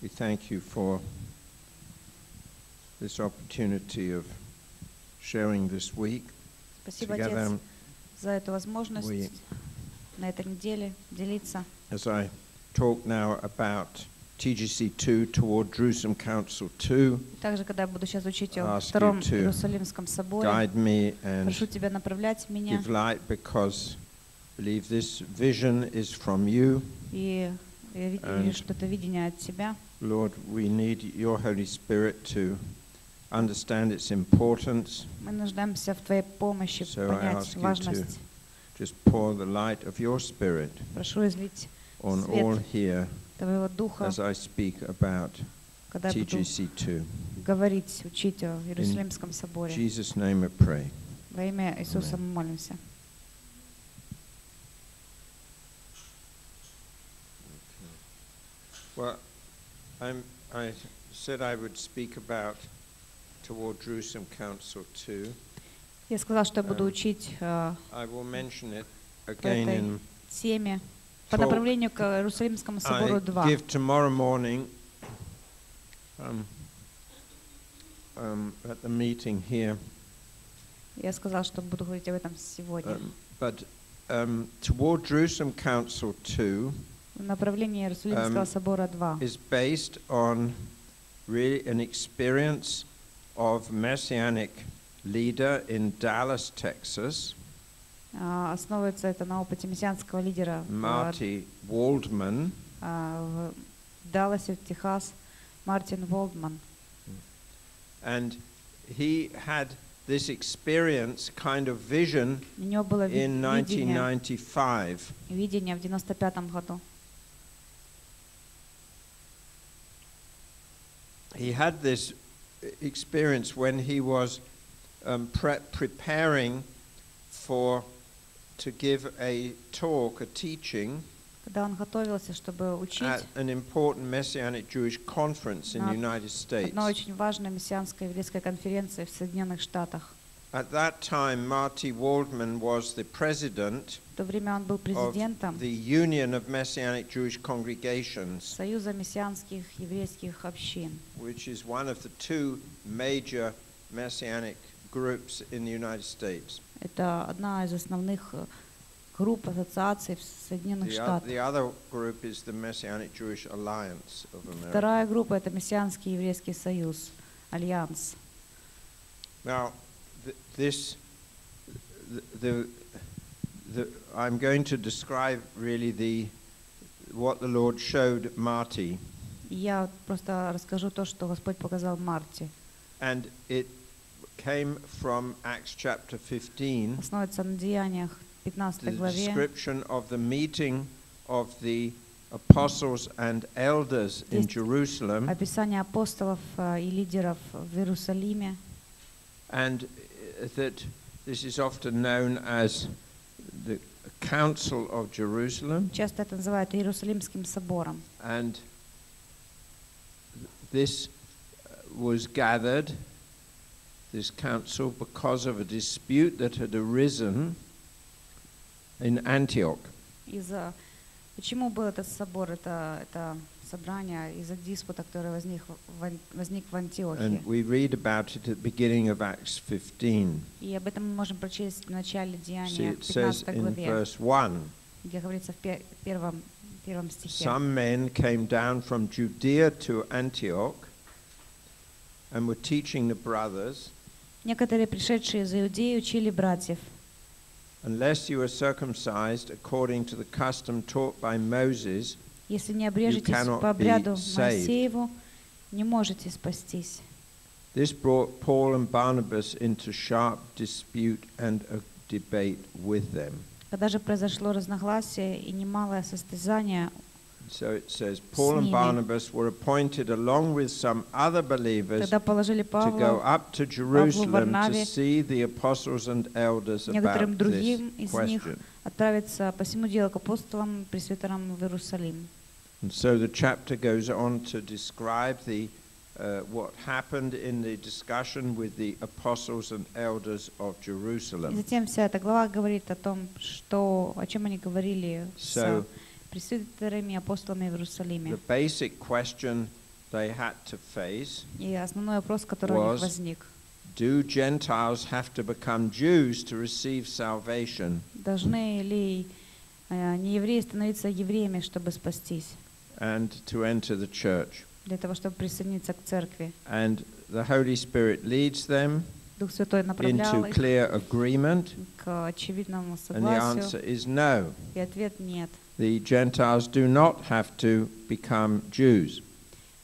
We thank you for this opportunity of sharing this week Спасибо, together. Отец, за эту возможность We- на этой неделе делиться. As I talk now about TGC2 toward Jerusalem Council 2, Также, когда я буду сейчас учить Ask о you Втором to Иерусалимском соборе, guide me and прошу Тебя направлять меня. give light because I believe this vision is from you. И я ви- And- вижу, что это видение от Тебя. Lord, we need your Holy Spirit to understand its importance. Мы нуждаемся в Твоей помощи So I понять ask you важность. Just pour the light of your Spirit Прошу излить on Свет. all here Твоего Духа, as I speak about когда я буду TGC2. говорить, учить о Иерусалимском In соборе. Jesus' name I pray. Во имя Иисуса Amen. мы молимся. Well, I'm, I said I would speak about toward Jerusalem Council 2. Я сказал, что я буду Эм, учить э, I will mention it again этой in теме по talk направлению к Иерусалимскому собору I 2. give tomorrow morning um, um, at the meeting here. Я сказал, что буду говорить об этом сегодня. Um, but um, toward Jerusalem Council 2 Направление Иерусалимского эм, собора 2 is based on really an experience of messianic leader in Dallas, Texas, а, основывается это на опыте мессианского лидера в, Waldman, а, в Далласе, Техас, Мартин Волдман. and he had this experience, kind of vision, in видение, 1995. видение в 95 году. He had this experience when he was um, pre- preparing for to give a talk, a teaching Когда он готовился, чтобы учить at an important Messianic Jewish conference in the На United States. одной очень важной мессианской еврейской конференции в Соединенных Штатах. At that time, Marty Waldman was the president В то время он был президентом the Union of Messianic Jewish Congregations, Союза мессианских еврейских общин. which is one of the two major Messianic groups in the United States. Это одна из основных э, групп ассоциаций в Соединенных Штатах. Вторая группа это Мессианский еврейский союз, альянс. Now, th- this, the, the, the, I'm going to describe really the, what the Lord showed Marty, И я вот просто расскажу то, что Господь показал Марте. and it came from Acts chapter 15, Основывается на деяниях 15 the главе. description of the meeting of the apostles and elders in Есть Jerusalem, Описание апостолов э, и лидеров в Иерусалиме. and uh, that this is often known as the Council of Jerusalem. Часто это называют Иерусалимским собором. And this uh, was gathered, this council, because of a dispute that had arisen in Antioch. Из-за почему был этот собор, это, это собрание из-за диспута, который возник в, Ан- возник в Антиохии. And we read about it at the beginning of Acts 15. И об этом мы можем прочесть в начале See, Деяния, it says 15 in главе, verse 1 где говорится в пе- первом, первом стихе. Some men came down from Judea to Antioch and were teaching the brothers, Некоторые, пришедшие из Иудеи, учили братьев. unless you are circumcised according to the custom taught by Moses, Если не обрежетесь по обряду. Моисееву, не можете спастись. This brought Paul and Barnabas into sharp dispute and a debate with them. Когда же произошло разногласие и немалое состязание, So it says, Paul and. Barnabas were appointed along with some other believers положили to go Павла up to Jerusalem to Варнаве, see the apostles and elders about this них question. отправиться по всему делу к апостолам, пресвитерам в Иерусалим. And so the chapter goes on to describe the uh, what happened in the discussion with the apostles and elders of И Jerusalem. затем вся эта глава говорит о том, что, о чем они говорили So с пресвитерами и апостолами в Иерусалиме. the basic question they had to face И основной вопрос, который у них Was- возник, do Gentiles have to become Jews to receive salvation? должны ли э, неевреи становиться евреями, чтобы спастись, and to enter the church. для того, чтобы присоединиться к церкви? And the Holy Spirit leads them Дух Святой направлял into их clear agreement, к очевидному and the согласию, answer is no. и ответ нет. The Gentiles do not have to become Jews.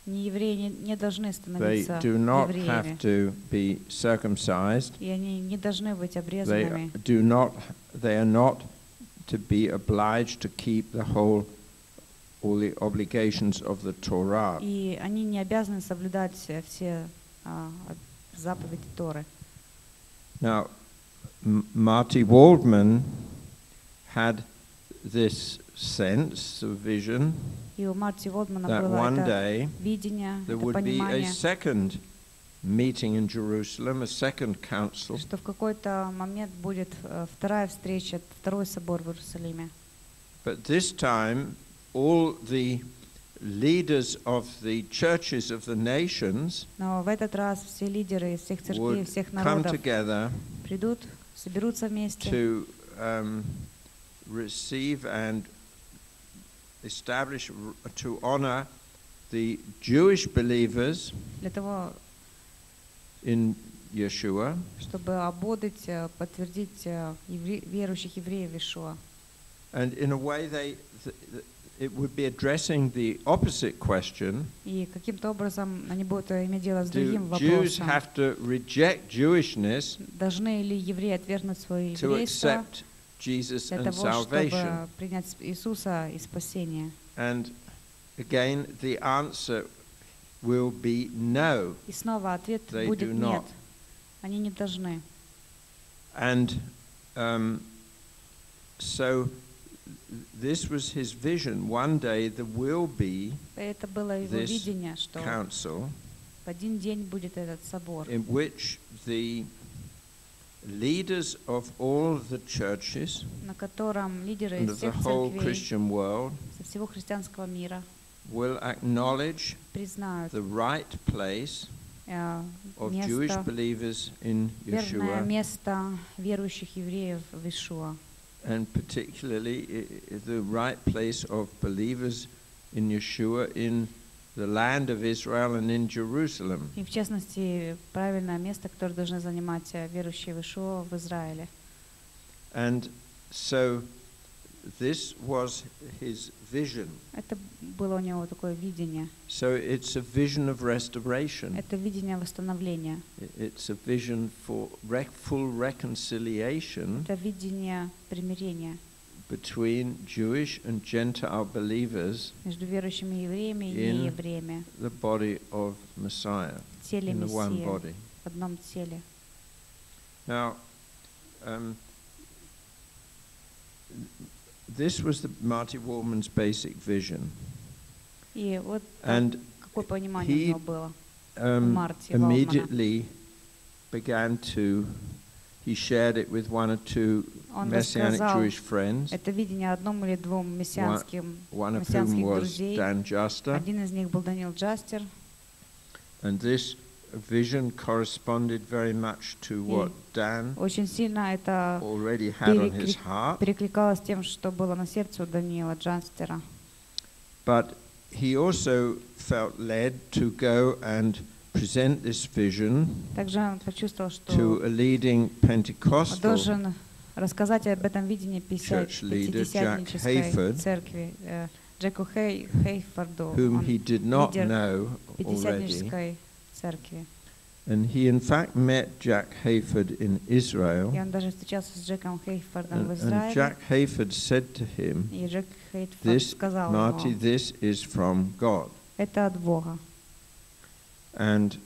Неевреи не, не должны They становиться do not евреями, have to be circumcised. и они не должны быть They обрезанными. do not. They are not to be obliged to keep the whole, all the obligations of the Torah. И они не обязаны соблюдать э, все а, заповеди Торы. Now, M- Marty Waldman had this sense of vision И у Марти Волдмана that было one это day видение, there это would be a понимание, second meeting in Jerusalem, a second council, что в какой-то момент будет э, вторая встреча, второй собор в Иерусалиме. but this time all the leaders of the churches of the nations Но в этот раз все лидеры из всех церквей, would всех come народов together придут, соберутся вместе, to um, receive and establish, r- to honor the Jewish believers для того, in Yeshua чтобы ободать, э, подтвердить э, евре- верующих евреев в Ишуа. And in a way, they, th- th- it would be addressing the opposite question И каким-то образом они будут э, иметь дело с Do другим Jews вопросом. have to reject Jewishness Должны ли евреи отвергнуть свое to еврейство accept Jesus для and того, salvation? чтобы принять с- Иисуса и спасение? And again, the answer will be no. И снова ответ They будет do нет. not. Они не должны. And um, so th- this was his vision. One day there will be Это было его This видение, что council в один день будет этот собор, in which the leaders of all the churches на котором лидеры and из of the всех whole церквей Christian world со всего христианского мира will acknowledge признают the right place э, of Jewish место, believers in верное Yeshua, место верующих евреев в Ишуа. and particularly i- i- the right place of believers in Yeshua in the land of Israel and in Jerusalem. И в частности, правильное место, которое должны занимать э, верующие в Ишуа в Израиле. And so this was his vision. Это было у него такое видение. So it's a vision of restoration. Это видение восстановления. I- It's a vision for rec- full reconciliation Это видение примирения between Jewish and Gentile believers, между верующими евреями и In неевреями the body of Messiah, в теле in the one Мессии, body. в одном теле. Now, um, this was the Marty Waldman's basic vision. And he, um, immediately began to he shared it with one or two messianic Jewish friends. One, one of whom was. Dan Juster. And this vision corresponded very much to what Dan Очень сильно это already had on his перекли- heart. перекликалось с тем, что было на сердце у Даниила Джастера. But he also felt led to go and present this vision Также он почувствовал, to что a leading Pentecostal должен рассказать об этом видении Church leader Jack пятидесятнической Hayford, церкви э, Джеку Хей, Хейфорду, whom он he did not лидер know already. пятидесятнической церкви. And he, in fact, met Jack Hayford in Israel. И он даже встречался с Джеком Хейфордом And, в and Израиле. Jack Hayford said to him, И Джек Хейфорд This, сказал Marty, ему, this is from God. это от Бога. And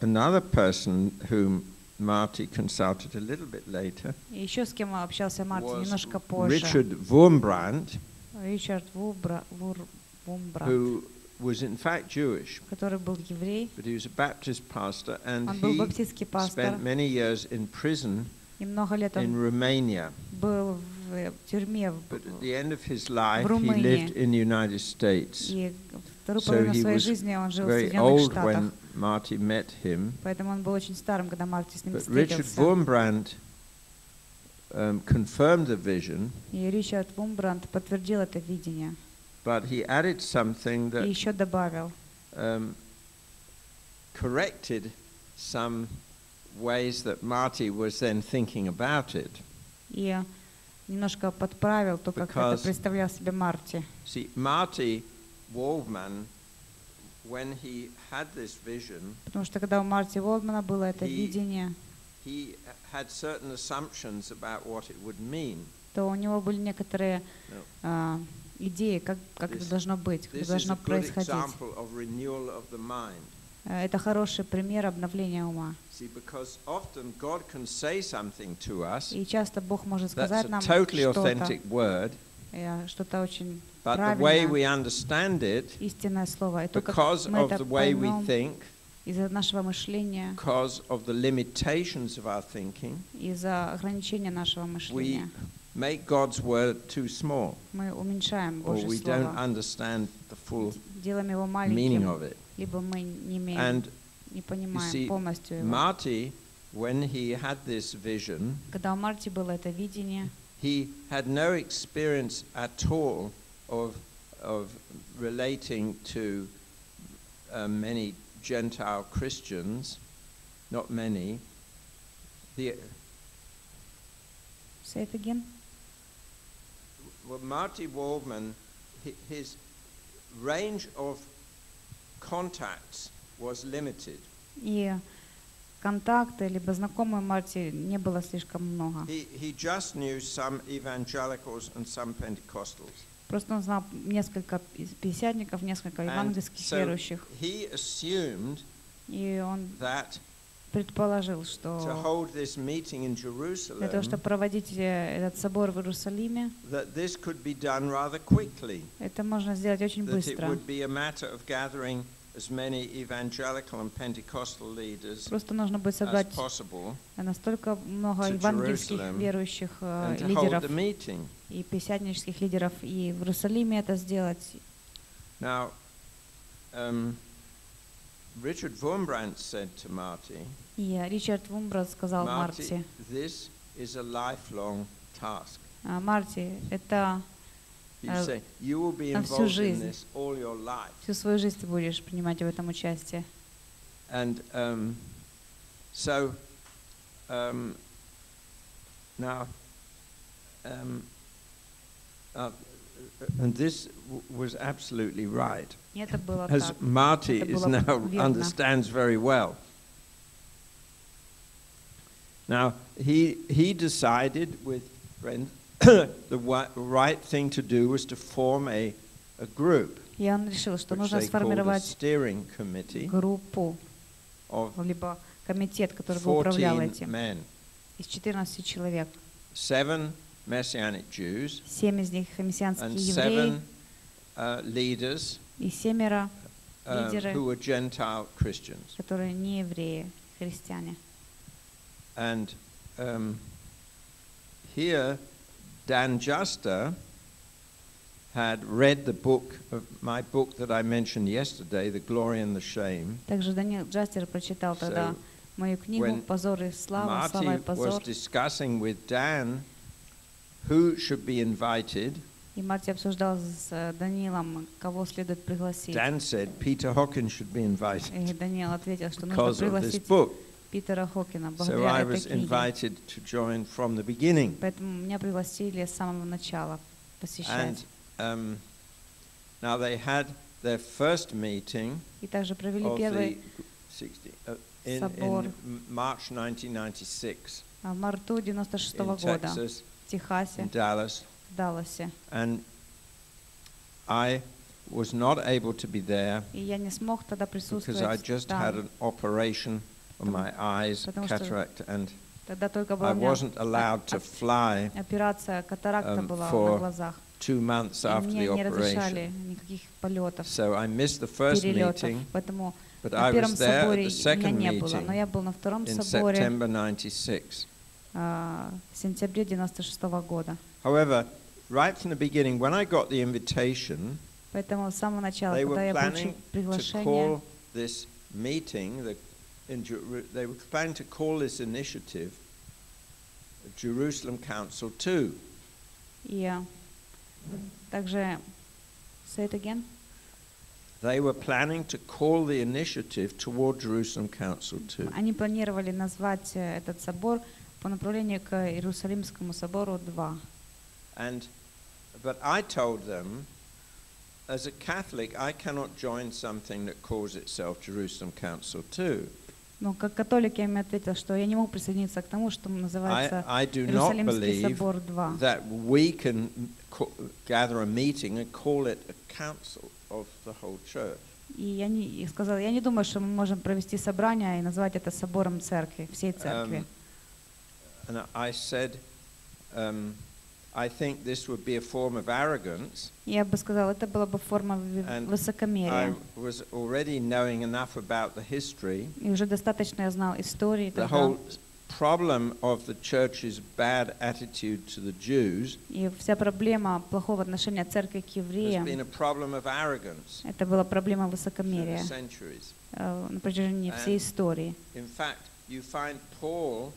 another person whom Marty consulted a little bit later И еще с кем общался Мартин was немножко позже. Richard Wurmbrandt, Ричард Вубра, Вур, Вумбрат, who was in fact Jewish, but he was a Baptist pastor and he spent many years in prison in Romania. But at the end of his life, he lived in the United States. So he was very old when Marty met him. But Richard Wurmbrand um, confirmed the vision. But he added something that еще добавил, um, corrected some ways that Marty was then thinking about it. и немножко подправил то, как Because- это представлял себе Марти. See, Marty Waldman, when he had this vision, Потому что когда у Марти Волдмана было это И- видение, he had certain assumptions about what it would mean. то у него были некоторые No идеи, как, как this, это должно быть, как это должно происходить. Э, это хороший пример обновления ума. И часто Бог может сказать нам что-то, э, что-то очень правильное, истинное слово. И то, мы это поймем, из-за нашего мышления, из-за ограничения нашего мышления, make God's word too small, мы уменьшаем or Божье we don't Слово, understand the full делаем его meaning маленьким, of it. либо мы не имеем, And не you понимаем see, полностью его. Marty, when he had this vision, Когда у Марти было это видение, he had no experience at all of, of relating to uh, many Gentile Christians, not many. The, say it again. well, Marty Waldman, hi- his range of contacts was limited. И контакты, либо знакомые Марти не было слишком много. He, he just knew some evangelicals and some Pentecostals. Просто он знал несколько пи- пятидесятников, несколько And евангельских so верующих. he assumed И он that предположил, что для того, чтобы проводить э, этот собор в Иерусалиме, это можно сделать очень быстро. Просто нужно будет собрать настолько много евангельских верующих э, лидеров и пятидесятнических лидеров и в Иерусалиме это сделать. Now, um, Richard Wurmbrand said to Marty, И Ричард Вумбрат сказал Marty, Марти, this is a lifelong task. «А, Марти, это You Uh, say you will be на всю жизнь. this all your life. всю свою жизнь ты будешь принимать в этом участие. And um, so um, now, um, uh, and this w- was absolutely right, И это было as так. Marty Это is было now верно. understands very well. Now he he decided with friends the wi- right thing to do was to form a a group, И он решил, что which нужно they called a сформировать steering committee группу, of либо комитет, который бы управлял 14 этим, men. из 14 человек. seven Messianic Jews Семь из них мессианские and евреи seven uh, leaders и семеро, um, Лидеры. who were Gentile Christians. которые не евреи, христиане. And um, here, Dan Juster had read the book of my book that I mentioned yesterday, The Glory and the Shame. Также Даниил Джастер прочитал тогда So мою книгу when «Позор и слава», «Слава и Marty was позор». discussing with Dan who should be invited. И Марти обсуждал с э, Даниилом, кого следует пригласить. Dan said Peter Hawkins should be invited И Даниил ответил, что нужно пригласить book. Питера Хокина So благодаря I этой was книге. invited to join from the beginning. Поэтому меня пригласили с самого начала And посещать. um, now they had their first meeting И также провели первый 60, uh, in, собор. in M- March 1996 а, в марту 96 in года Техасе, in Dallas. в Далласе. And I was not able to be there И я не смог тогда because I присутствовать just там. had an operation on Потому- my eyes, потому что cataract, and Тогда только I была у меня wasn't allowed to fly операция катаракта um, была for на глазах. two months И after мне the не разрешали operation. никаких полетов, So I missed the first перелетов. meeting, Поэтому but на I первом was there at соборе the меня second не было. Но meeting я был на втором in соборе September 96. а, в сентябре 96 года. However, right from the beginning, when I got the invitation, Поэтому с самого начала, They когда were я получил planning to приглашение, call this meeting, the, in, Jeru- they were planning to call this initiative Jerusalem Council 2. и э, также say it again. They were planning to call the initiative toward Jerusalem Council 2. Они планировали назвать э, этот собор по направлению к Иерусалимскому собору 2. And, but I told them, as a Catholic, I cannot join something that calls itself Jerusalem Council 2. Но как католик я им ответил, что я не могу присоединиться к тому, что I, называется I do not Иерусалимский believe собор 2. that we can gather a meeting and call it a council of the whole church. И я не и сказал, я не думаю, что мы можем провести собрание и назвать это собором церкви, всей церкви. Um, and I said, um, I think this would be a form of arrogance. Я бы сказал, это была бы форма ви- And I высокомерия. was already knowing enough about the history. И уже достаточно я знал истории The тогда. whole problem of the church's bad attitude to the Jews И вся проблема плохого отношения церкви к has been евреям, a problem of arrogance это была проблема through the высокомерия centuries. э, на протяжении всей And- истории. In fact, you find Paul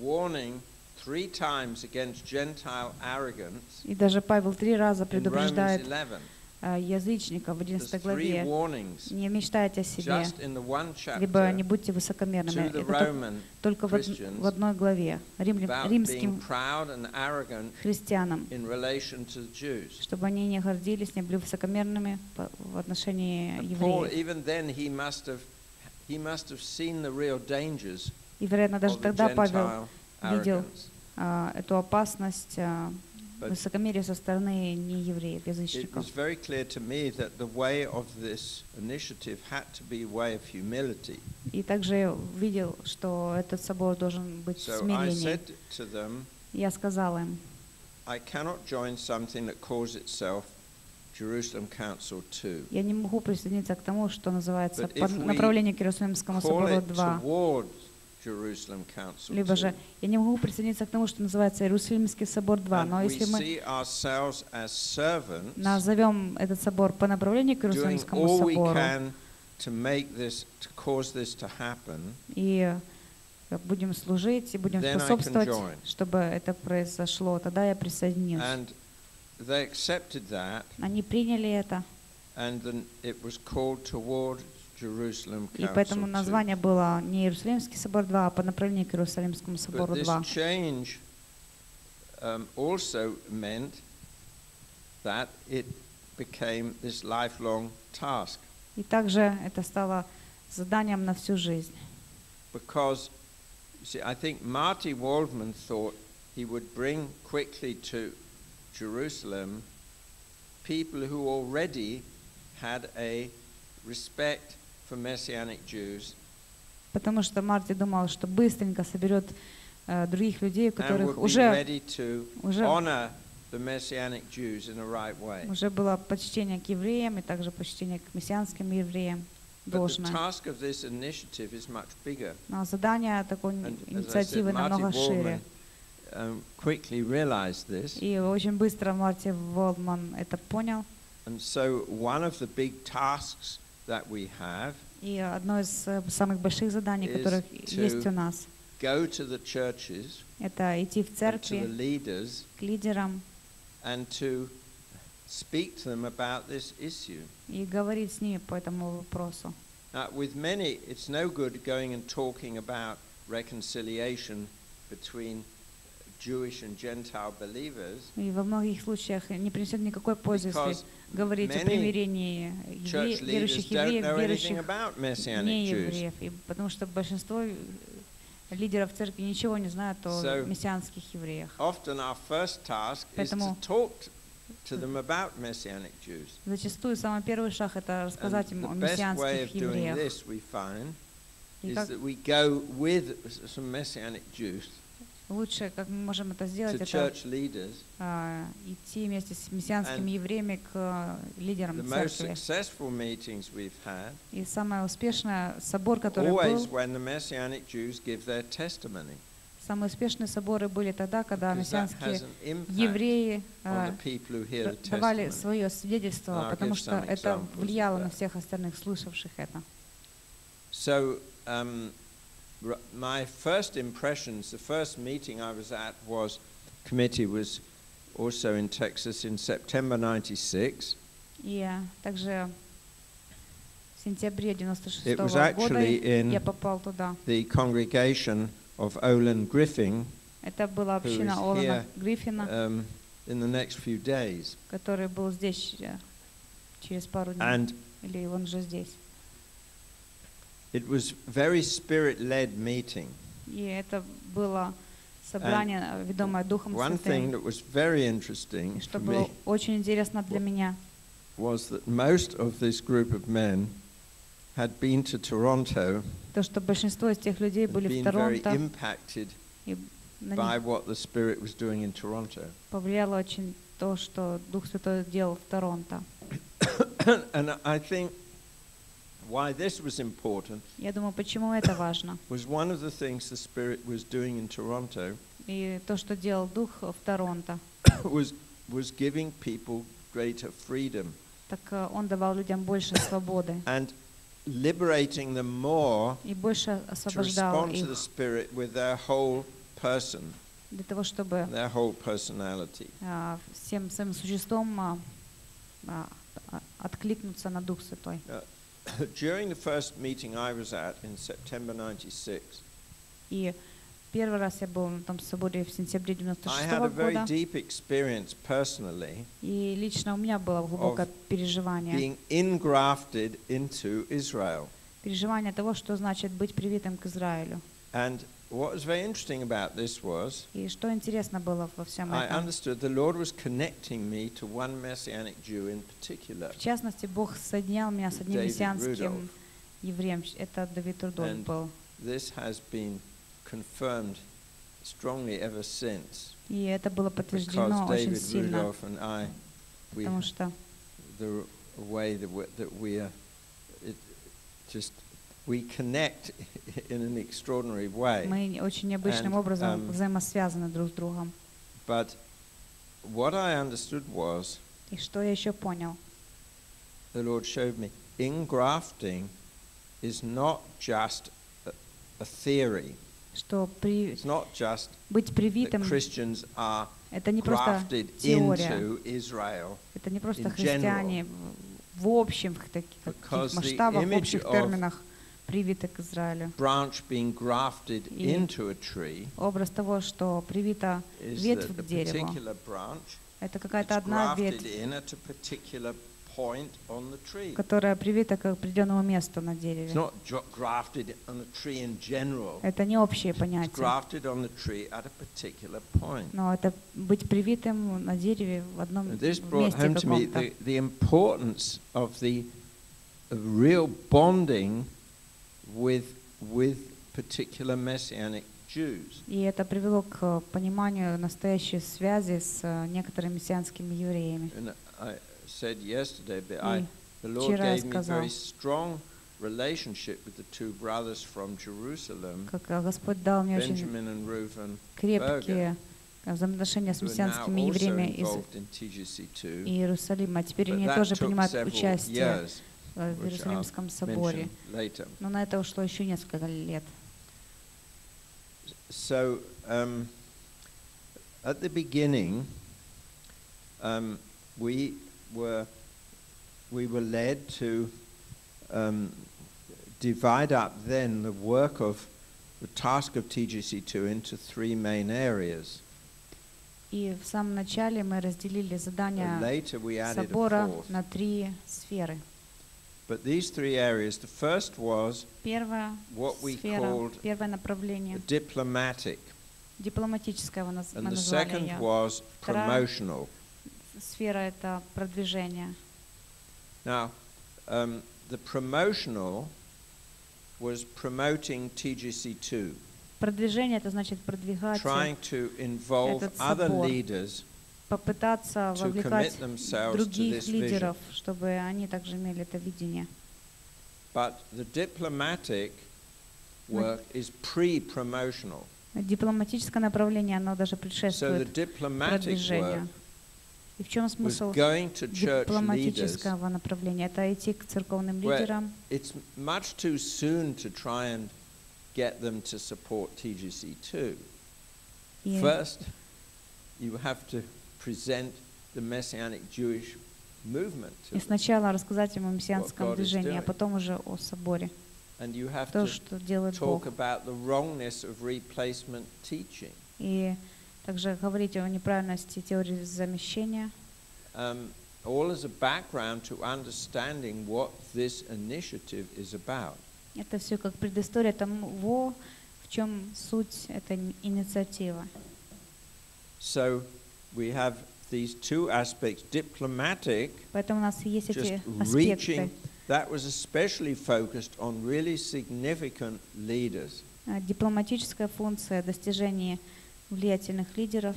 warning three times against Gentile arrogance. И даже Павел три раза предупреждает а, язычников в 11 главе. Не мечтайте о себе, либо не будьте высокомерными. Это только в, одной главе римским христианам, чтобы они не гордились, не были высокомерными в отношении евреев. И, вероятно, даже тогда Павел видел а, эту опасность а, uh, высокомерия со стороны неевреев, язычников. И также видел, что этот собор должен быть so смирение. Я сказал им, Я не могу присоединиться к тому, что называется направление к Иерусалимскому собору 2 либо же я не могу присоединиться к тому, что называется Иерусалимский собор 2, но если мы назовем этот собор по направлению к Иерусалимскому собору, и э, будем служить и будем способствовать, чтобы это произошло, тогда я присоединюсь. Они приняли это. And it was called toward и Council поэтому 2. название было не Иерусалимский собор 2, а по направлению к Иерусалимскому But собору this 2. change um, also meant that it became this lifelong task И также это стало заданием на всю жизнь. because, you see, I think Marty Waldman thought he would bring quickly to Jerusalem people who already had a respect for Messianic Jews Потому что Марти думал, что быстренько соберет э, других людей, которых уже, уже, right уже было почтение к евреям и также почтение к мессианским евреям должное. Но задание такой инициативы Marty намного шире. um, quickly realized this. И очень быстро Марти Волдман это понял. And so one of the big tasks that we have И одно из э, самых больших заданий, Is которых to есть у нас, go to the churches это идти в and to the церкви leaders к лидерам and to speak to them about this issue. и говорить с ними по этому вопросу. Now, with many, it's no good going and talking about reconciliation between и во многих случаях не принесет никакой пользы, если говорить о примирении верующих евреев, верующих неевреев, и потому что большинство лидеров церкви ничего не знают о so, мессианских евреях. Поэтому Зачастую самый первый шаг это рассказать им о мессианских евреях. И как Лучше, как мы можем это сделать, это uh, идти вместе с мессианскими евреями к э, лидерам церкви. Had, И самое успешное собор, который был, Самые успешные соборы были тогда, когда мессианские евреи uh, давали свое свидетельство, потому что это влияло на всех остальных, слушавших это. So, um, my first impressions, the first meeting I was at was, committee was also in Texas in September 96. Yeah, также в сентябре 96 It was actually in the congregation of Olen Griffing, who is here um, in the next few days. Э, через пару дней, And или он же здесь. it was very spirit-led meeting. И это было собрание, э, ведомое Духом One thing Святым. that was very И interesting что for было me очень интересно для меня, was that most of this group of men had been to Toronto, то, что большинство из тех людей had были в been very Торонто, impacted и на by них what the Spirit was doing in Toronto. повлияло очень то, что Дух Святой делал в Торонто. and I think why this was important Я думаю, почему это важно. was one of the things the Spirit was doing in Toronto И то, что делал Дух в Торонто, was was giving people greater freedom так э, он давал людям больше свободы and liberating them more и больше to освобождал respond to the их Spirit with their whole person, для того, чтобы their whole personality. а, всем своим существом а, а, а, откликнуться на Дух Святой. During the first meeting I was at in September 96, И первый раз я был на том соборе в сентябре I 96 had a very года, deep experience personally и лично у меня было глубокое переживание. being ingrafted into Israel. Переживание того, что значит быть привитым к Израилю. And what was very interesting about this was И что интересно было во всем I этом? understood the Lord was connecting me to one Messianic Jew in particular. В частности, Бог соединял меня с одним David мессианским Rudolph. евреем. Это Давид Рудольф And был. This has been confirmed strongly ever since. И это было Because подтверждено очень David сильно, Rudolph and I, we, потому что the way that we, that we are, it just, we connect in an extraordinary way. мы очень необычным образом um, взаимосвязаны друг с другом. But what I understood was, И что я еще понял? the Lord showed me, ingrafting is not just a, a theory. Что при, It's not just быть привитым Christians are это не просто grafted теория, into Israel, это не просто in христиане в в общем в таких, масштабах, в общих of- терминах привиты к Израилю. branch being grafted И into a tree Образ того, что привита is ветвь that к дереву. particular branch Это какая-то одна grafted ветвь, in at a particular point on the tree. которая привита к определенному месту на It's дереве. not jo- grafted on a tree in general. Это не общее It's понятие. grafted on the tree at a particular point. Но это быть привитым на дереве в одном And this brought месте home to me каком-то. the, the importance of the of real bonding with with particular messianic Jews. И это привело к пониманию настоящей связи с э, некоторыми мессианскими евреями. And I said yesterday that I, the Lord gave me very strong relationship with the two brothers from Jerusalem, э, Benjamin and Reuben, крепкие э, взаимоотношения с мессианскими евреями из involved in TGC2. Иерусалима. Теперь But они тоже принимают участие э, в Иерусалимском соборе. Но на это ушло еще несколько лет. So, um, at the beginning, um, we were we were led to um, divide up then the work of the task of TGC2 into three main areas. И в самом начале мы разделили задания собора на три сферы. But these three areas, the first was Первая what we сфера, called первое направление, diplomatic, дипломатическое его наз- мы and the назвали second ее. was Вторая- promotional. Сфера это продвижение. Now, um, the promotional was promoting TGC2, Продвижение это значит продвигать, э, trying to involve этот other собор. leaders попытаться вовлекать других лидеров, чтобы они также имели это видение. But the diplomatic work is pre-promotional. Дипломатическое направление, оно даже предшествует продвижению. И в чем смысл дипломатического направления? Это идти к церковным лидерам. It's much too soon to try and get them to support TGC2. И, First, you have to и сначала рассказать им о мессианском движении, а потом уже о соборе. То, to что делает talk Бог. about the wrongness of replacement teaching. И также говорить о неправильности теории замещения. Um, all as a background to understanding what this initiative is about. Это все как предыстория тому, в чем суть этой инициативы. So we have these two aspects diplomatic, Поэтому у нас есть эти just аспекты. reaching, that was especially focused on really significant leaders. А, Дипломатическая функция достижения влиятельных лидеров,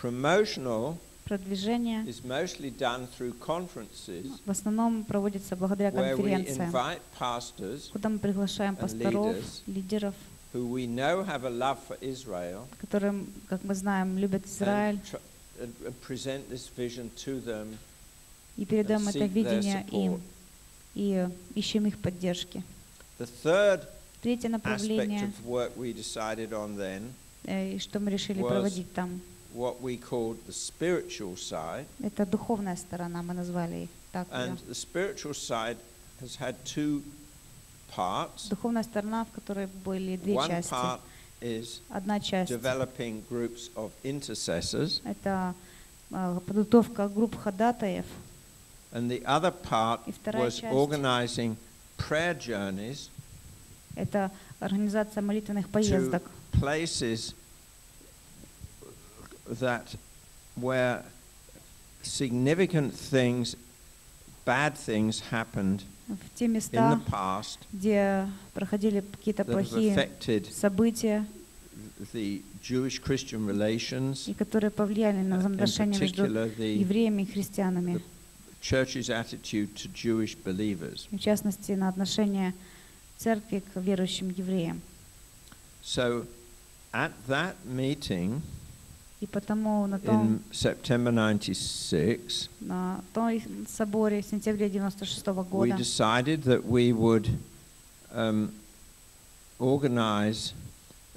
Promotional продвижение is mostly done through conferences в основном проводится благодаря where we конференциям, invite pastors куда мы приглашаем and пасторов, leaders лидеров, who we know have a love for Israel которые, как мы знаем, любят Израиль, and, tr- and, and present this vision to them и передаем and это seek their видение им, support. и ищем их поддержки. The third Третье aspect направление, of work we decided on then, э, и что мы решили was проводить там, what we called the spiritual side. это духовная сторона, мы назвали их так. её. And the spiritual side has had two parts. Духовная сторона, в которой были две One части. part is Одна часть developing groups of intercessors, это э, подготовка групп ходатаев, and the other part И вторая was часть. organizing prayer journeys это организация молитвенных поездок to places that where significant things, bad things happened в те места, past где проходили какие-то плохие события, и которые повлияли на uh, взаимоотношения между евреями и христианами, church's attitude to Jewish believers. в частности, на отношение церкви к верующим евреям. So at that meeting И потому на том, in September 96, на том соборе в сентябре 96 we года decided that we would um, organize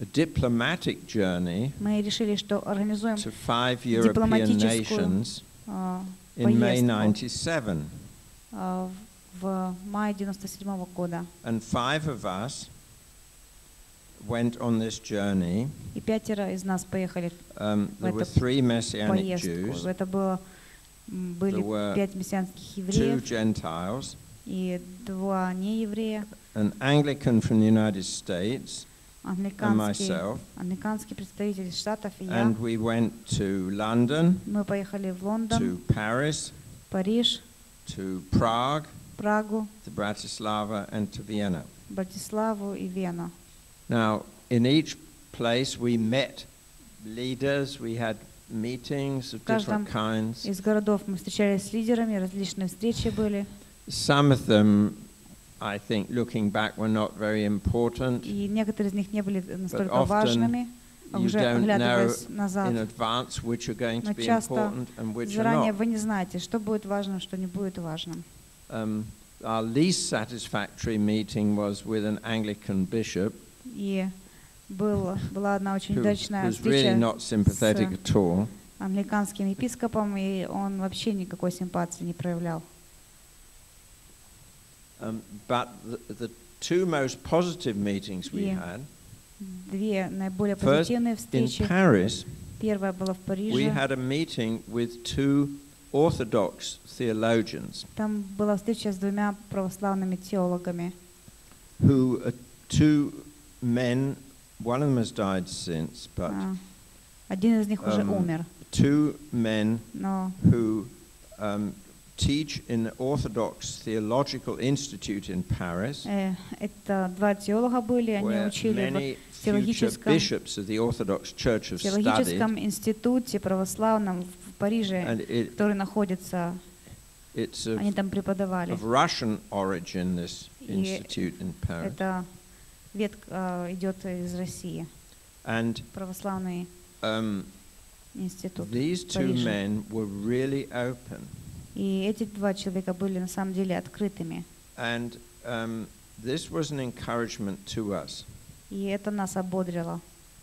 a diplomatic journey мы решили, что организуем to five European Дипломатическую nations э, in May поездку 97. э, в мае 97 года. And five of us went on this journey. И пятеро из нас поехали Um, В there were эту three в Messianic поездку. Jews, Это было, м, были There were пять мессианских two евреев Gentiles, и два нееврея, an Anglican from the United States, and англиканский, myself. англиканский представитель из Штатов и я. And we went to London, Мы поехали в Лондон, to Paris, Париж, to Prague, Прагу, to Bratislava, and to Vienna. Братиславу и Вену. Now, in each place we met leaders, we had meetings of каждом different kinds. Из городов мы встречались с лидерами, различные встречи были. Some of them, I think, looking back, were not very important. И некоторые из них не были настолько often важными, а You уже don't know оглядываясь назад. in advance which are going to Но be часто important and which are Заранее not. вы не знаете, что будет важным, что не будет важным. Um, our least satisfactory meeting was with an Anglican bishop И был, была одна очень удачная really встреча at all. англиканским епископом, и он вообще никакой симпатии не проявлял. Um, but the, the two most positive meetings we had Две наиболее First, позитивные in встречи. Paris, Первая была в we Париже. had a meeting with two Orthodox theologians Там была встреча с двумя православными теологами. who are two men, one of them has died since, but А, Один из них уже um, умер, two men но who um, teach in the Orthodox Theological Institute in Paris, э, это два теолога были, они where учили many в future теологическом- bishops of the Orthodox Church have в studied, теологическом институте православном в Париже, and it, который находится, it's они of, там преподавали. of Russian origin, this И institute in Paris. Это ветка а, идет из России. And православный um, институт. these в two Париже. men were really open. И эти два человека были на самом деле открытыми. And um, this was an encouragement to us И это нас ободрило.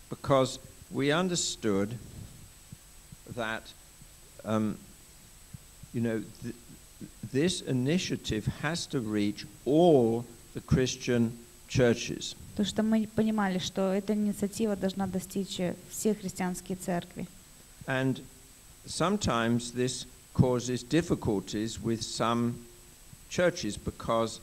because we understood that, um, you know, th- this initiative has to reach all the Christian churches. Потому что мы понимали, что эта инициатива должна достичь э, все христианские церкви. And sometimes this causes difficulties with some churches because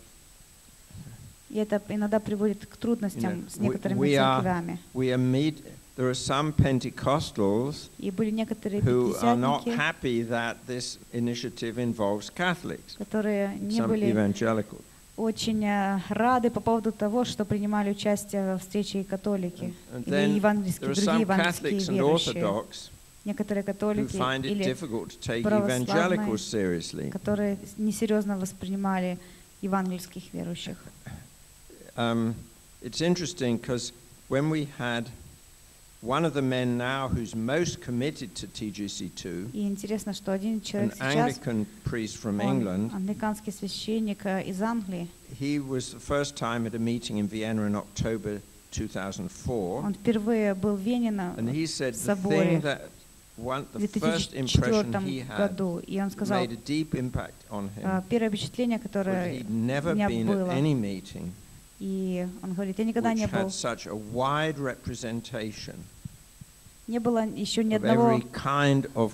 И это иногда приводит к трудностям You know, с we- некоторыми we are- церквями. we are meet, there are some Pentecostals И были некоторые who are not happy that this initiative involves Catholics, которые не some были evangelicals. Очень э, рады по поводу того, что принимали участие в встрече и католики, And или then евангельские, другие евангельские верующие. Некоторые католики или православные, которые несерьезно воспринимали евангельских верующих. Um, it's interesting because when we had One of the men now who's most committed to TJC2, an Anglican priest from England, he was the first time at a meeting in Vienna in October 2004. And he said the thing that one, the first impression he had made a deep impact on him. Первое впечатление, которое у меня было, any meeting, и он говорит, я никогда не был, such a wide representation не было еще ни одного kind of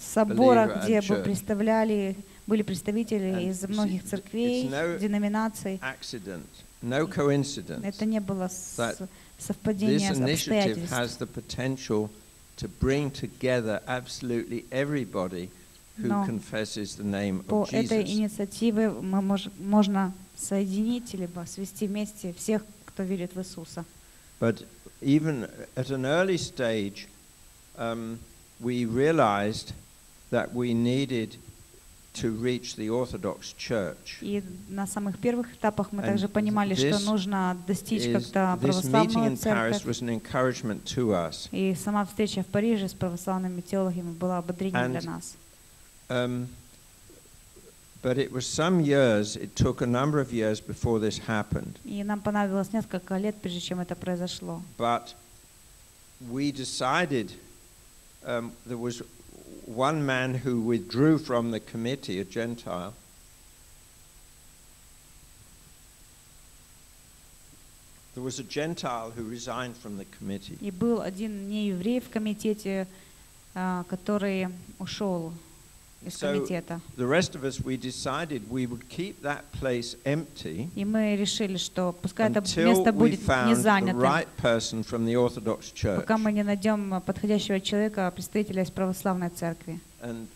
собора, где бы представляли, были представители из многих церквей, деноминаций. accident, no coincidence. Это не было This совпадение с initiative has the potential to bring together absolutely everybody who Но confesses the name По of этой Jesus. инициативе мы мож- можно соединить, либо свести вместе всех, кто верит в Иисуса. But even at an early stage, um, we realized that we needed to reach the Orthodox Church. И на самых первых этапах мы также понимали, что нужно достичь как-то православную церковь. И сама встреча в Париже с православными теологами была ободрением для нас. Um, but it was some years, it took a number of years before this happened. И нам понадобилось несколько лет, прежде чем это произошло. But we decided um, there was one man who withdrew from the committee, a Gentile. There was a Gentile who resigned from the committee. И был один нееврей в комитете, а, который ушел из So- комитета. The rest of us, we decided we would keep that place empty И мы решили, что пускай это until место we будет не found the занято, right person from the Orthodox Church. пока мы не найдем подходящего человека, представителя из православной церкви. And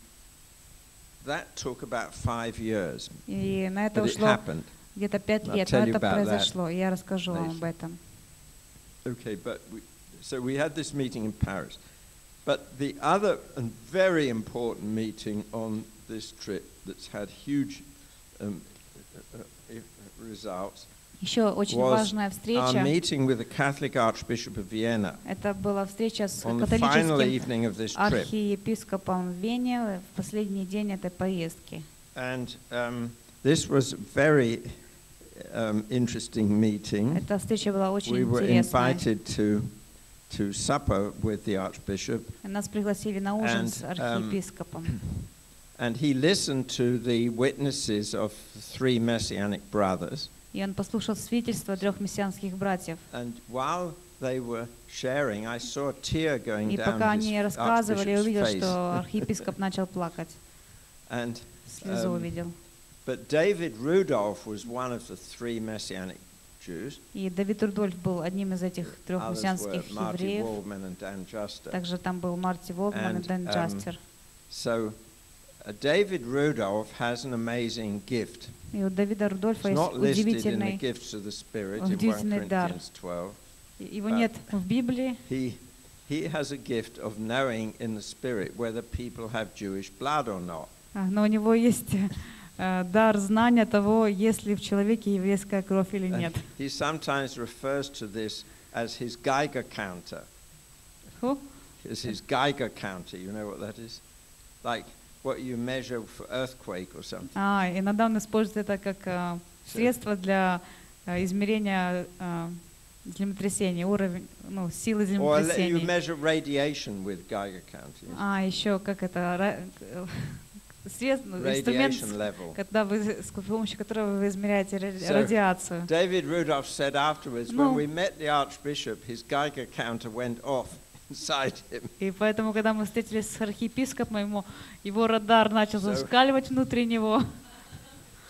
that took about five years. И на это But it ушло happened. где-то пять I'll лет, tell но you это about that произошло, и я расскажу вам later. об этом. Okay, but we, so we had this meeting in Paris. But the other and very important meeting on this trip that's had huge um, uh, uh, results Еще очень was важная our встреча. meeting with the Catholic Archbishop of Vienna Это была встреча с on the final католическим evening of this trip. архиепископом в Вене в последний день этой поездки. And um, this was a very um, interesting meeting. Эта встреча была очень We were интересная. invited to, to supper with the Archbishop, Нас пригласили на ужин And, с um, архиепископом. and he listened to the witnesses of the three Messianic brothers. И он послушал свидетельство трех мессианских братьев. And while they were sharing, I saw a tear going И down пока his они рассказывали, я Archbishop's увидел, face. что архиепископ начал плакать. And, Слезу Um, увидел. but David Rudolph was one of the three Messianic Jews. И Давид Рудольф был одним из этих трех Others were мессианских Marty евреев. Waldman and Dan Juster. Также там был Марти Волгман и And, Дэн um, Джастер. So uh, David Rudolph has an amazing gift. И у Давида Рудольфа It's есть not listed in the удивительный, gifts of the Spirit in 1 удивительный дар. Corinthians 12. его but- нет в Библии, He, he has a gift of knowing in the Spirit whether people have Jewish blood or not. а, но у него есть э, дар знания того, есть ли в человеке еврейская кровь или нет. he sometimes refers to this as his Geiger counter. Who? It's his Geiger counter. You know what that is? Like what you measure for earthquake or something. А, иногда он использует это как а, средство для а, измерения а, землетрясений, уровень, ну, силы Or le- you measure radiation with Geiger counter. yes. А, еще как это, средство, инструмент, когда вы, с помощью которого вы измеряете радиацию. David Rudolph said afterwards, when we met the Archbishop, his Geiger counter went off. И поэтому, когда мы встретились с архиепископом, ему, его радар начал зашкаливать внутри него.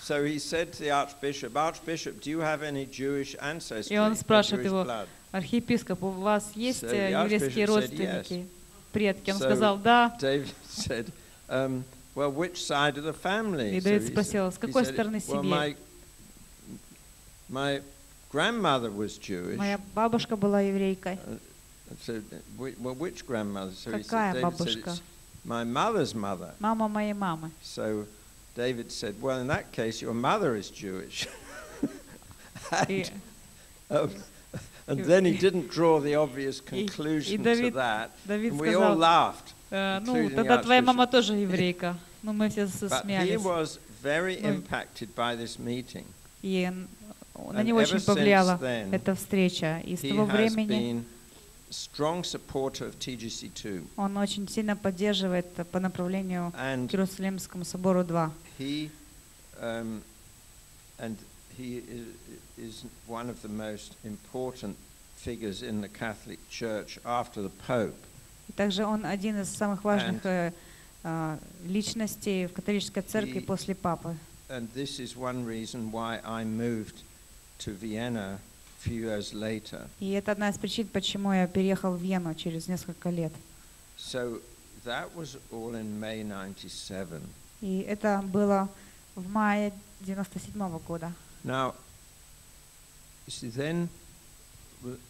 So he said to the Archbishop, Archbishop, do you have any Jewish ancestry? И он спрашивает его? Архиепископ, у вас есть э, еврейские родственники, предки? Он сказал, да. David said, um, well, which side of the family? И So Давид he спросил, с he какой said, стороны well, семьи? my, my grandmother was Jewish. Моя бабушка была еврейкой. So, whi- well, which grandmother? So he Какая said, David said, бабушка? it's my mother's mother. Мама моей мамы. So David said, well, in that case, your mother is Jewish. И, Um, and then he didn't draw the obvious conclusion to Давид- that. Давид And we all сказал, laughed. «Э, ну, including the тогда твоя мама archbishop. тоже еврейка. Ну, мы все засмеялись. was very Ну, impacted by this meeting. И на And него очень повлияла эта встреча. И с того времени strong supporter of TGC2. он очень сильно поддерживает по направлению к And Иерусалимскому собору 2. he, um, and he is, is one of the most important figures in the Catholic Church after the Pope. И также он один из самых важных э, а, личностей в католической церкви после папы. And this is one reason why I moved to Vienna few years later. И это одна из причин, почему я переехал в Вену через несколько лет. So that was all in May 97. И это было в мае 97 года. Now, you see, then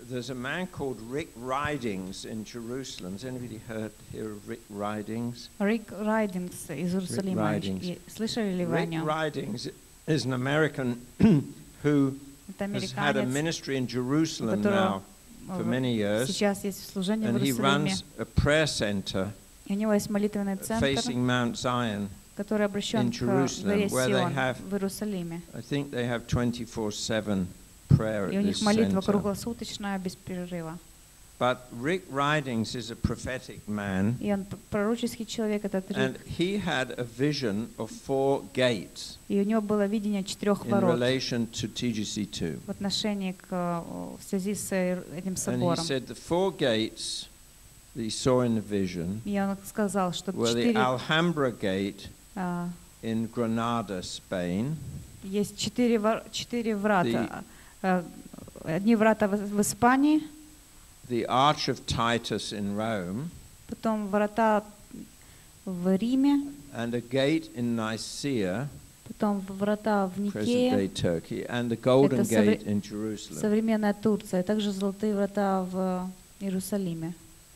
there's a man called Rick Ridings in Jerusalem. Has anybody heard here of Rick Ridings? Рик Райдингс из Иерусалима. Райдингс. И Слышали ли вы о Rick нем? Ridings is an American who Это has had a американец, ministry in у Jerusalem которого now for э, many years, сейчас есть служение в and he Иерусалиме. runs a prayer center И у него есть молитвенный центр, facing Mount Zion. который обращен in к Jerusalem, горе where they Сион have- в Иерусалиме. I think they have 24/7 prayer И у них молитва круглосуточная, без перерыва. But Rick Ridings is a prophetic man. И он пророческий человек, этот And Рик. he had a vision of four gates И у него было видение четырех in ворот relation to TGC2. в отношении к, э, в связи с этим And he собором. said the four gates that he saw in the vision И он сказал, что were the Alhambra gate а, in Granada, Spain, есть четыре, четыре врата. Одни врата в, в Испании, the Arch of Titus in Rome, потом врата в Риме, and a gate in Nicaea, потом врата в Никее, present-day Turkey, and the Golden Это совре- Gate in Jerusalem. современная Турция, и также золотые врата в Иерусалиме.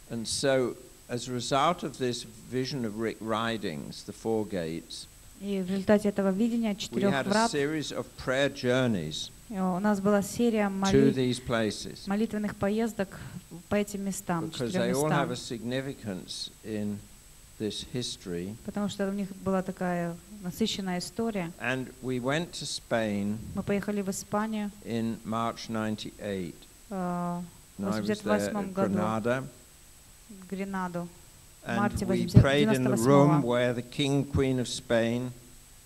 And so, as a result of this vision of Rick Ridings, the four gates, И в результате этого видения we четырех had a врат series of prayer journeys и У нас была серия to моли- these places молитвенных поездок по этим местам, местам. Потому что у них была такая насыщенная история. And we went to Spain Мы поехали в Испанию in March 98. э, в And I was there 88 at году, Granada. Гренаду. And марте we 80 prayed in the 98-го. room where the King, Queen of Spain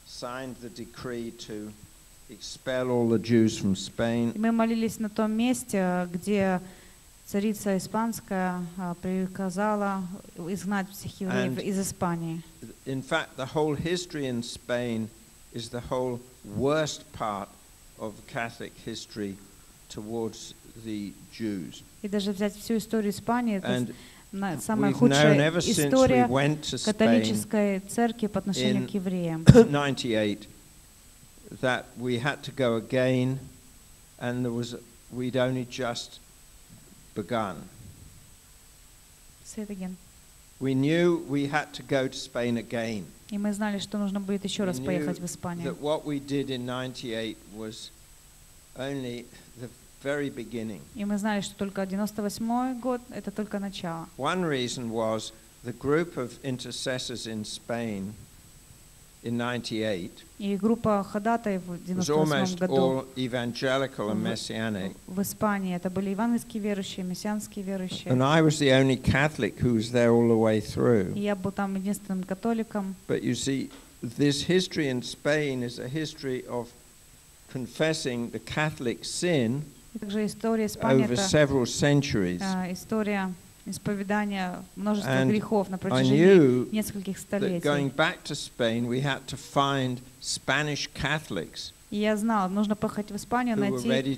signed the decree to expel all the Jews from И Spain. мы молились на том месте, где царица испанская а, приказала изгнать всех евреев And- из Испании. In fact, the whole history in Spain is the whole worst part of Catholic history towards the Jews. И даже взять всю историю Испании, это And на- самая we've known худшая ever since we история went to Spain католической церкви по отношению in к евреям. 98 that we had to go again and there was we'd only just begun. Say it again. We knew we had to go to Spain again. И мы знали, что нужно будет еще раз We поехать knew в Испанию. That what we did in 98 was only the, very beginning. И мы знали, что только 98 год — это только начало. One reason was the group of intercessors in Spain in 98 И группа ходатаев в was 98 almost году all evangelical and в- messianic. в Испании это были евангельские верующие, мессианские верующие. And I was the only Catholic who was there all the way И through. я был там единственным католиком. But you see, this history in Spain is a history of confessing the Catholic sin И также история Испании over это several centuries. а, история Исповедания множества And грехов на протяжении нескольких that going столетий. back to Spain, we had to find Spanish Catholics И я знала, нужно поехать в Испанию, найти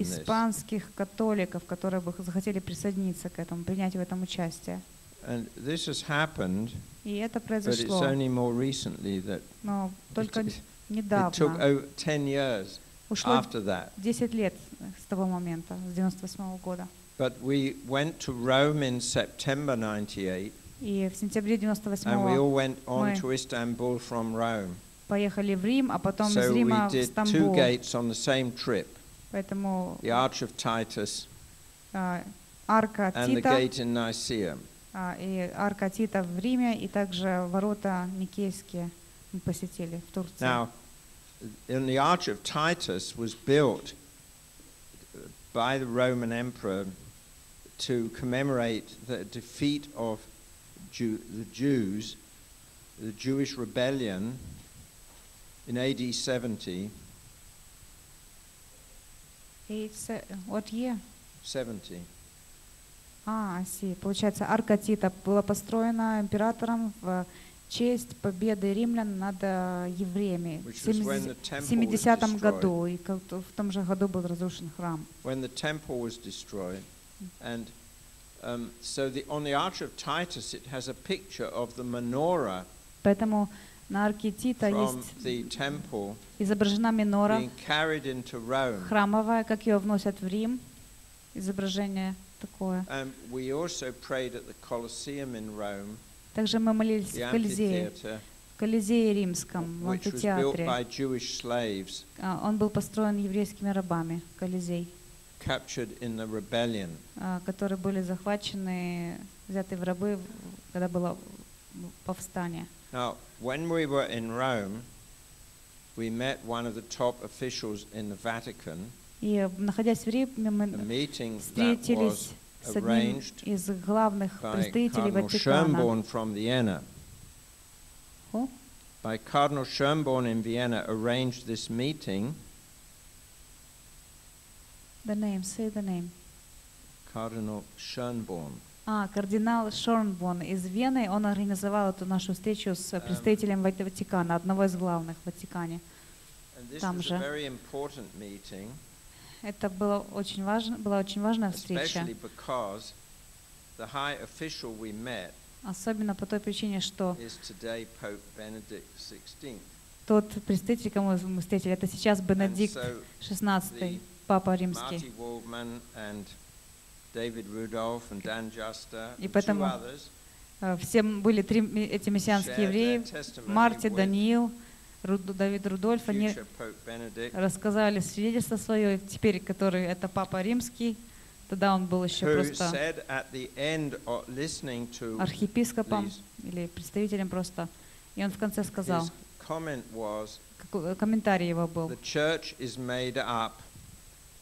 испанских католиков, которые бы захотели присоединиться к этому, принять в этом участие. And this has happened, И это but it's произошло, only more recently that но только it, it took недавно. over 10 years Ушло after that. 10 лет с того момента, с 98 года. But we went to Rome in September 98, И в сентябре and we 98 all went on мы to Istanbul from Rome. поехали в Рим, а потом из So we Рима в did two Стамбул. gates on the same trip Поэтому the Arch of Titus а, арка and the Тита gate in Nicaea. а, и арка Тита в Риме, и также ворота Никейские мы посетили в Турции. Now, in the Arch of Titus was built by the Roman emperor to commemorate the defeat of Jew, the Jews, the Jewish rebellion in AD 70. И це- what year? 70. А, I see. Получается, арка Тита была построена императором в честь победы римлян над э, евреями в Which was when the 70 temple was 70 destroyed. году, и в том же году был разрушен храм. When the temple was destroyed. And um, so the, on the Arch of Titus, it has a picture of the menorah Поэтому на арке Тита from есть the temple изображена минора being carried into Rome. храмовая, как ее вносят в Рим, изображение такое. And we also prayed at the Colosseum in Rome, Также мы молились the в Колизее, amphitheater, в Колизее римском, в which was built амфитеатре. by Jewish slaves А, Он был построен еврейскими рабами, Колизей, captured in the rebellion. а, которые были захвачены, взяты в рабы, в- когда было повстание. Now, when we were in Rome, we met one of the top officials in the Vatican, И находясь в Риме, a мы meeting that встретились was с одним arranged из главных by представителей Cardinal Ватикана. Schönborn from Vienna. Who? By Cardinal Schönborn in Vienna arranged this meeting. The name, say the name. Cardinal Schönborn. А, кардинал Шорнбон из Вены, он организовал эту нашу встречу с представителем Ват- Ватикана, одного из главных в Ватикане. Там же. Это было очень важно, была очень важная встреча, especially because the high official we met особенно по той причине, что is today Pope Benedict XVI. тот представитель, кого мы встретили, это сейчас Бенедикт XVI, Папа Римский. И поэтому э, все были три эти мессианские евреи, Марти, Даниил, Давид Рудольф, они рассказали свидетельство свое, теперь который это Папа Римский, тогда он был еще просто архиепископом или представителем просто, и он в конце сказал, комментарий его был,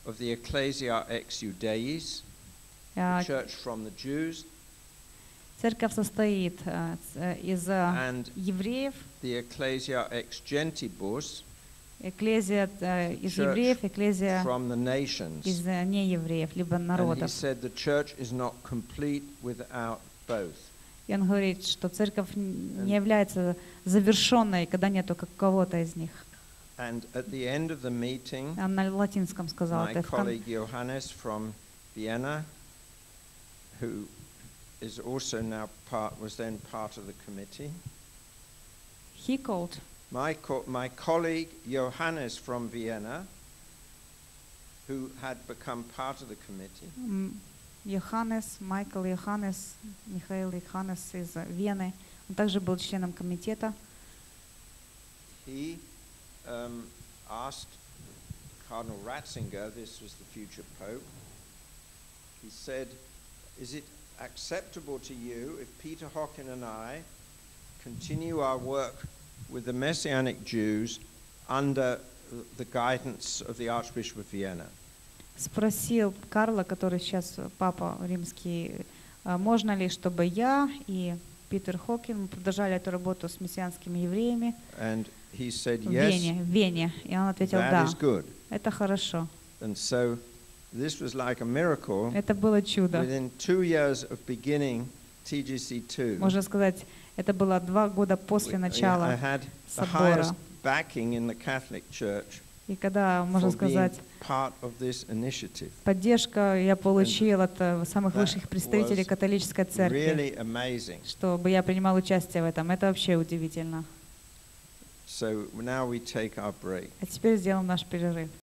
of the ecclesia ex judaeis, э, the church from the Jews, церковь состоит э, с- э, из э, and евреев, the ecclesia ex gentibus экклезия э, из Church евреев, экклезия from the nations. из э, неевреев, либо And he народов. said the church is not complete without both. И он говорит, что церковь н- не является завершенной, когда нету как- кого-то из них. And at the end of the meeting, Он на латинском сказал my это. в кон- colleague Johannes from Vienna, who is also now part, was then part of the committee. He called. My, co- my colleague Johannes from Vienna, who had become part of the committee, м, Йоханнес, Майкл Йоханнес, Михаил Йоханнес из э, Вены. Он также был членом комитета. he um, asked Cardinal Ratzinger, this was the future Pope, he said, Is it acceptable to you if Peter Hocken and I continue our work with the Messianic Jews under the guidance of the Archbishop of Vienna? Спросил Карла, который сейчас папа римский, можно ли, чтобы я и Питер Хокин продолжали эту работу с мессианскими евреями? And he said, в Yes, Вене, в Вене. И он ответил, да, это хорошо. And so this was like a miracle. Это было чудо. Within two years of beginning TGC2, Можно сказать, это было два года после I начала had the собора. backing in the Catholic Church И когда, можно сказать, поддержка я получил от э, самых высших представителей католической церкви, Really чтобы я принимал участие в этом. Это вообще удивительно. So now we take our break. А теперь сделаем наш перерыв.